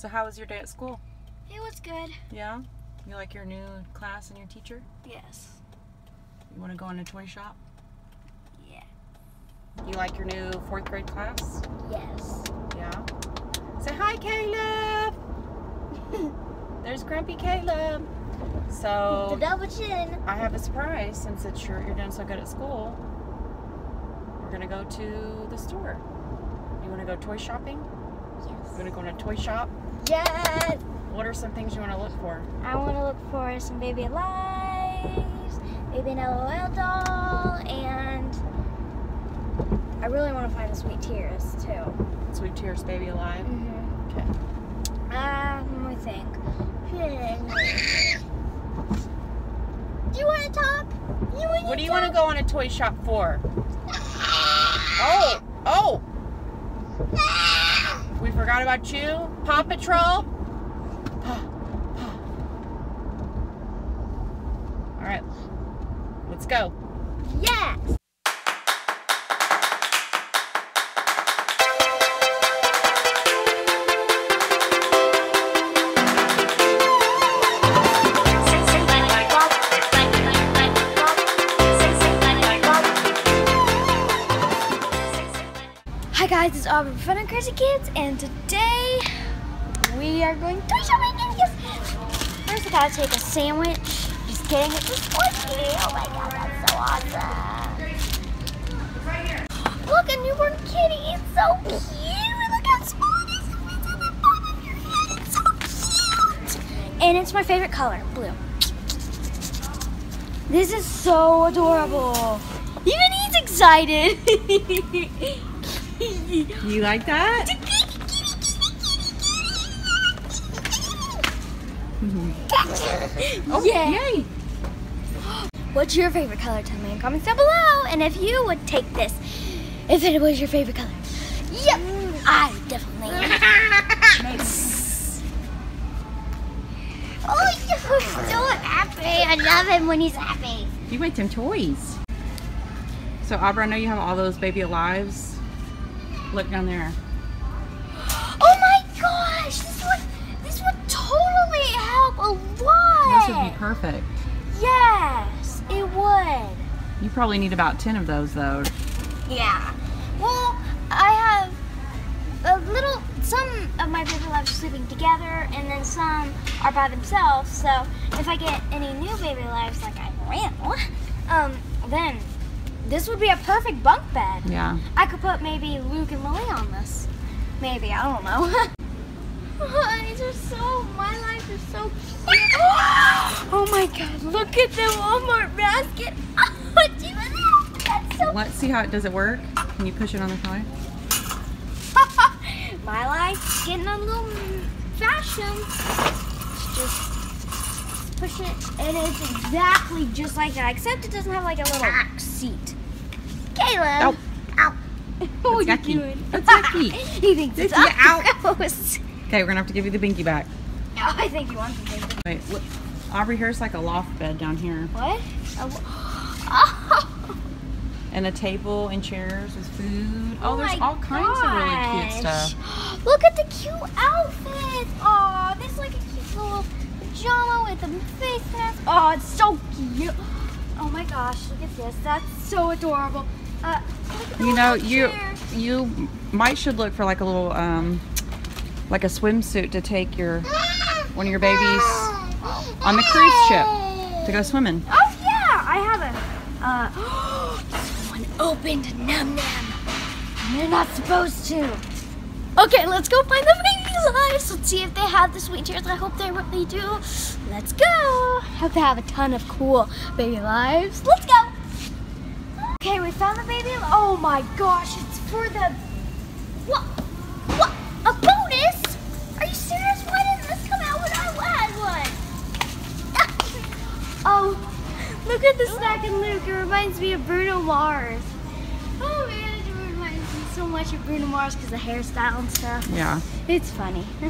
So how was your day at school? It was good. Yeah? You like your new class and your teacher? Yes. You want to go in a toy shop? Yeah. You like your new fourth grade class? Yes. Yeah. Say hi, Caleb. There's Grumpy Caleb. So The double chin. I have a surprise since it's your, you're doing so good at school. We're gonna go to the store. You want to go toy shopping? You Yes. want to go in a toy shop? Yes. What are some things you want to look for? I want to look for some baby alives, maybe an LOL doll, and I really want to find the sweet tears too. Sweet Tears Baby Alive. Mm-hmm. Okay. Uh, let me think. Do you want to talk? You want What do you want to go on a toy shop for? Oh, oh, forgot about you. Paw Patrol. All right, let's go. Yes. Guys, it's Aubrey from Fun and Crazy Kids, and today we are going toy shopping. Yes. First, I gotta take a sandwich. Just kidding, it's a squishy. Oh my god, that's so awesome. Look, a newborn kitty. It's so cute. Look how small it is. It fits in the palm of your hand. It's so cute. And it's my favorite color, blue. This is so adorable. Even he's excited. You like that? Mm-hmm. Oh, Yeah. yay! What's your favorite color? Tell me in comments down below. And if you would take this, if it was your favorite color. Yep, I definitely. oh, you're so happy. I love him when he's happy. You made some toys. So, Aubrey, I know you have all those Baby Alives. Look down there. Oh my gosh, this would this would totally help a lot. This would be perfect. Yes, it would. You probably need about 10 of those, though. Yeah. Well, I have a little. Some of my baby alives are sleeping together, and then some are by themselves. So if I get any new baby alives, like I will, um, then this would be a perfect bunk bed. Yeah. I could put maybe Luke and Lily on this. Maybe I don't know. These are so. My life is so cute. oh my God! Look at the Walmart basket. Oh, do you know? That's so Let's see how it does it work. Can you push it on the toy? My life's getting a little fashion. Just push it, and it's exactly just like that, except it doesn't have like a little ah. seat. Caleb. Ow. what That's are you yucky. doing? That's yucky. he thinks it's That's gross. Okay, we're gonna have to give you the binky back. Oh, I think he wants something. Wait, look. Aubrey, here's like a loft bed down here. What? Oh. And a table and chairs with food. Oh, there's oh my all kinds of really cute gosh. stuff. Look at the cute outfits. Oh, this is like a cute little pajama with a face mask. Oh, it's so cute. Oh my gosh, look at this. That's so adorable. Uh, You know, you chair. you might should look for like a little um like a swimsuit to take your one of your babies on the cruise ship to go swimming. Oh yeah, I have a. Uh, this one opened num num. They're not supposed to. Okay, let's go find the baby alives. Let's see if they have the sweet tears. I hope they really do. Let's go. Hope they have a ton of cool baby alives. Let's go. We found the baby. Oh my gosh, it's for the. What? What? A bonus? Are you serious? Why didn't this come out when I had one? Ah. Oh, look at the Snackin' Luke. It reminds me of Bruno Mars. Oh man, it reminds me so much of Bruno Mars because the hairstyle and stuff. Yeah. It's funny. we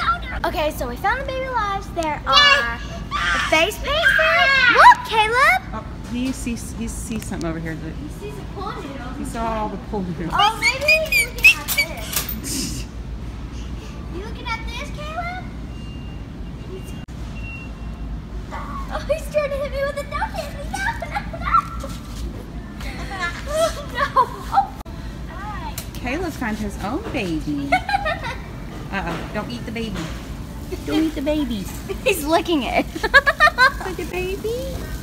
found her. Okay, so we found the baby alives. There are the face paint for. Look, Caleb. Oh, he sees he sees something over here. That he sees a pool noodle. He saw all the pool noodles. Oh, maybe he's looking at this. you looking at this, Caleb? He's... Oh, he's trying to hit me with a nugget. oh, no. Oh. Caleb found his own baby. Uh-oh, don't eat the baby. Don't eat the babies. he's licking it. the baby.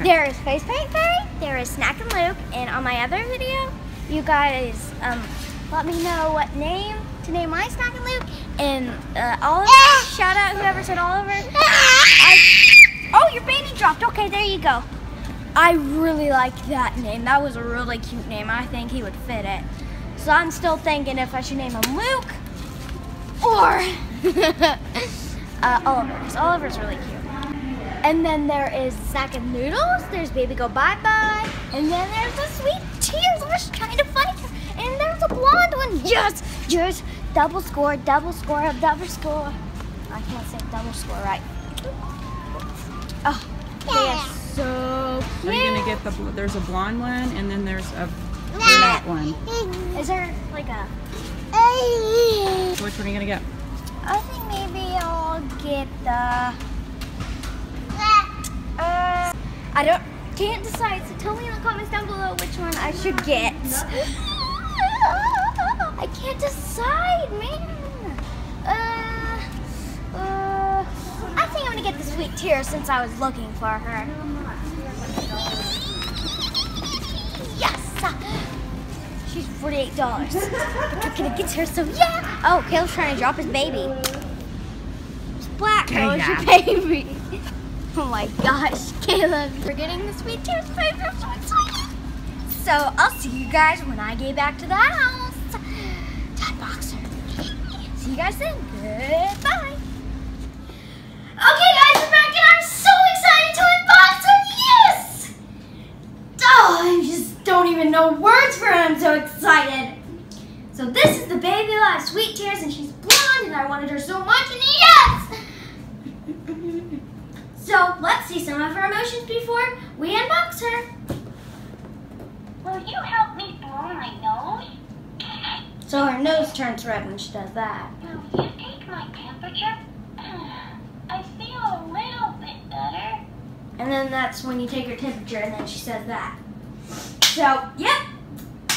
Okay. There is Face Paint Fairy, there is Snackin' Luke, and on my other video, you guys um, let me know what name to name my Snackin' Luke, and uh, Oliver, shout out whoever said Oliver. I, oh, your baby dropped. Okay, there you go. I really like that name. That was a really cute name. I think he would fit it. So I'm still thinking if I should name him Luke or uh, Oliver, because Oliver's really cute. And then there is Snackin' Noodles. There's Baby Go Bye Bye. And then there's the Sweet Tears. We're trying to fight her. And there's a blonde one. Yes, yes. Double score, double score, double score. I can't say double score right. Oh, they are so Are you gonna get the? There's a blonde one, and then there's a brunette one. Is there like a? Which one are you gonna get? I think maybe I'll get the. Uh, I don't can't decide. So tell me in the comments down below which one I should get. I can't decide, man. Uh, uh, I think I'm gonna get the sweet tear since I was looking for her. Yes. She's forty-eight dollars. We're gonna get her so yeah. Oh, Caleb's trying to drop his baby. It's black girl is your baby. Oh my gosh, Caleb, we're getting the sweet tears baby. I'm so excited. So I'll see you guys when I get back to the house. Dad boxer. See you guys then. Goodbye. Okay, guys, we're back, and I'm so excited to unbox her. Yes. Oh, I just don't even know words for it. I'm so excited. So this is the Baby Alive Sweet Tears, and she's blonde, and I wanted her so much, and yes! So let's see some of her emotions before we unbox her. Will you help me blow my nose? So her nose turns red when she does that. Will you take my temperature? I feel a little bit better. And then that's when you take her temperature, and then she says that. So, yep.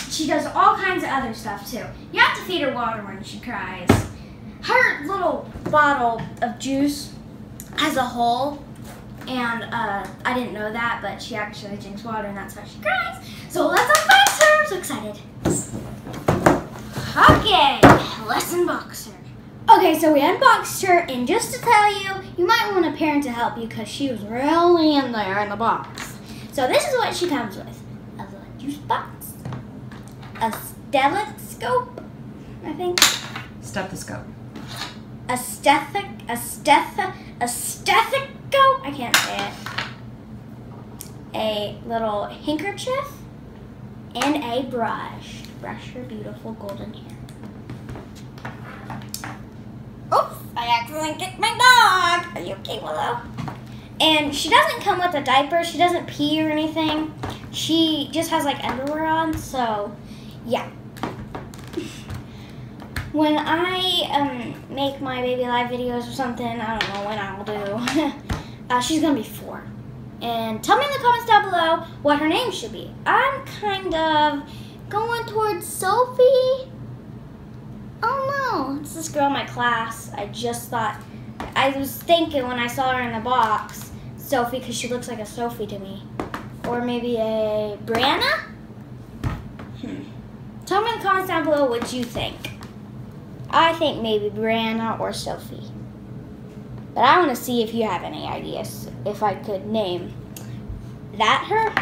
She does all kinds of other stuff too. You have to feed her water when she cries. Her little bottle of juice has a hole, and uh, I didn't know that, but she actually drinks water, and that's how she cries. So let's unbox her. I'm so excited. Okay, let's unbox her. Okay, so we unboxed her, and just to tell you, you might want a parent to help you because she was really in there in the box. So this is what she comes with: a little juice box, a stethoscope, I think, Stethoscope. a stethoscope, a steth, a stethoscope. I can't say it. A little handkerchief and a brush brush her beautiful golden hair. Oops, I accidentally kicked my dog. Are you okay, Willow? And she doesn't come with a diaper. She doesn't pee or anything. She just has like underwear on. So, yeah. When I um, make my baby alive videos or something, I don't know when I'll do. uh, she's gonna be four. And tell me in the comments down below what her name should be. I'm kind of going towards Sophie. Oh no, it's this girl in my class. I just thought, I was thinking when I saw her in the box, Sophie, because she looks like a Sophie to me. Or maybe a Brianna? Hmm. Tell me in the comments down below what you think. I think maybe Brianna or Sophie. But I want to see if you have any ideas if I could name that her.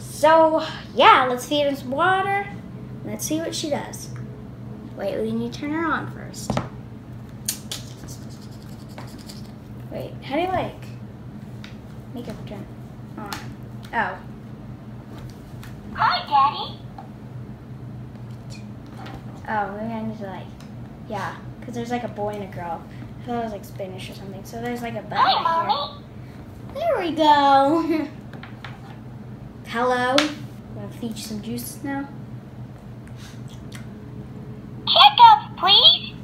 So, yeah, let's feed her some water. Let's see what she does. Wait, we need to turn her on first. Wait, how do you like make her turn on? Oh, Hi, Daddy. oh, maybe I need to like, yeah, because there's like a boy and a girl. I thought it was like Spanish or something. So there's like a button Hi, here. There we go. Hello. I'm gonna feed you some juice now. Checkup, please.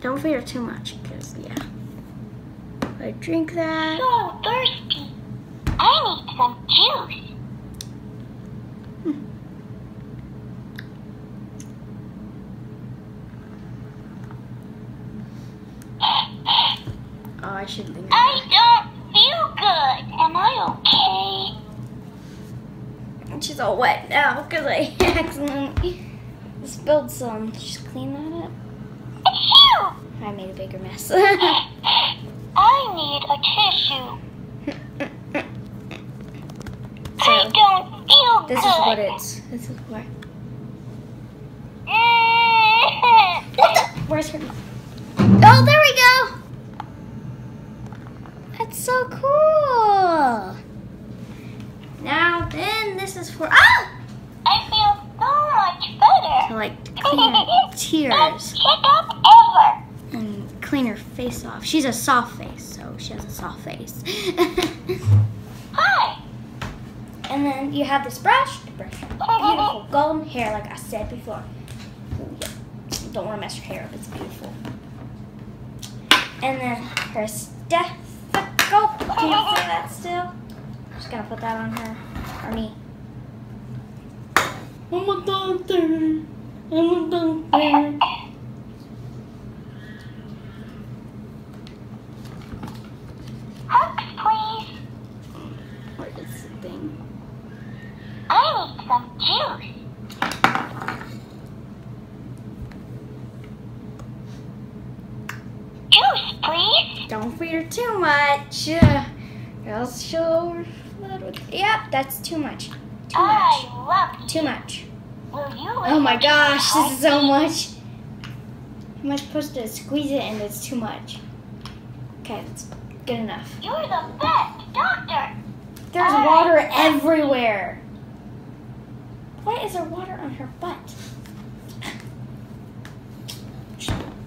Don't feed her too much, because yeah. I drink that. So thirsty. I need some juice. Oh, I shouldn't think. I don't feel good. Am I okay? And She's all wet now because I accidentally spilled some. Just clean that up. Achoo! I made a bigger mess. I need a tissue. I don't feel this good. is what it's. This is what. Where's her? Oh, there we go. So cool. Now then, this is for ah I feel so much better. to like clean her tears checkup ever. and clean her face off. She's a soft face, so she has a soft face. Hi. and then you have this brush to brush beautiful golden hair, like I said before. Ooh, yeah. Don't want to mess her hair up. It's beautiful. And then her stethoscope. Can you say that still? Just gotta put that on her or me. I'm a doctor. I'm a doctor. Hugs, please. Where is the thing? I need some juice. Juice, please. Don't feed her too much. uh, Or else she'll with. Yep, that's too much. Too much. I love you. Too much. Oh my gosh, this is so much. Am I supposed to squeeze it and it's too much? Okay, that's good enough. You're the best doctor. There's water everywhere. Why is there water on her butt?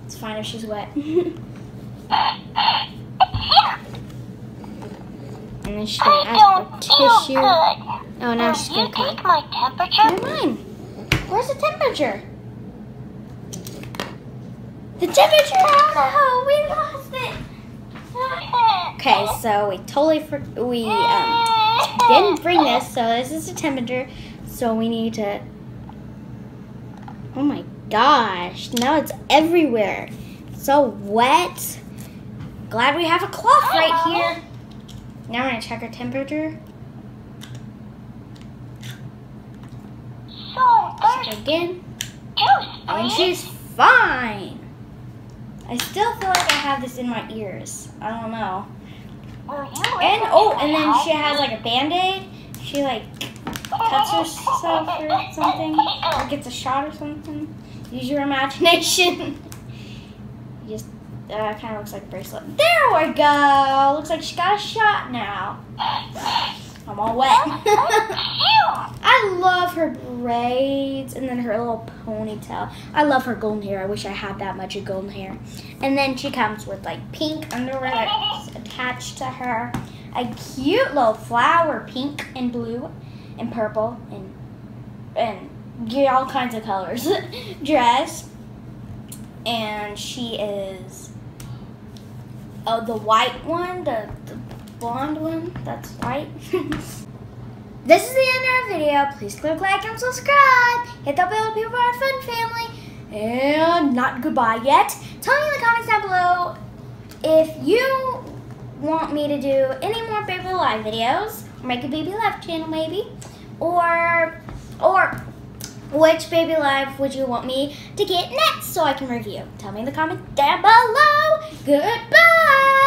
It's fine if she's wet. and then she's gonna I ask for tissue. good. Oh, now Will she's you gonna take come. my temperature? Never mind. Where's the temperature? The temperature! Oh, we lost it. Okay, so we totally for, we um didn't bring this, so this is the temperature. So we need to. Oh my gosh! Now it's everywhere. So wet. Glad we have a cloth right here. Now we're gonna check her temperature. So Check again. Juice, And she's fine. I still feel like I have this in my ears. I don't know. And oh, and then she has like a band-aid. She like cuts herself or something, or gets a shot or something. Use your imagination. Just uh, kind of looks like a bracelet. There we go. Looks like she got a shot now. I'm all wet. I love her braids and then her little ponytail. I love her golden hair. I wish I had that much of golden hair. And then she comes with like pink underwear attached to her. A cute little flower, pink and blue and purple and and all kinds of colors dress. And she is oh the white one, the, the blonde one that's white. This is the end of our video. Please click like and subscribe. Hit that bell to be part of our fun family. And not goodbye yet. Tell me in the comments down below if you want me to do any more Baby Alive videos, or make a Baby Alive channel maybe, or or which Baby Alive would you want me to get next so I can review? Tell me in the comments down below. Goodbye.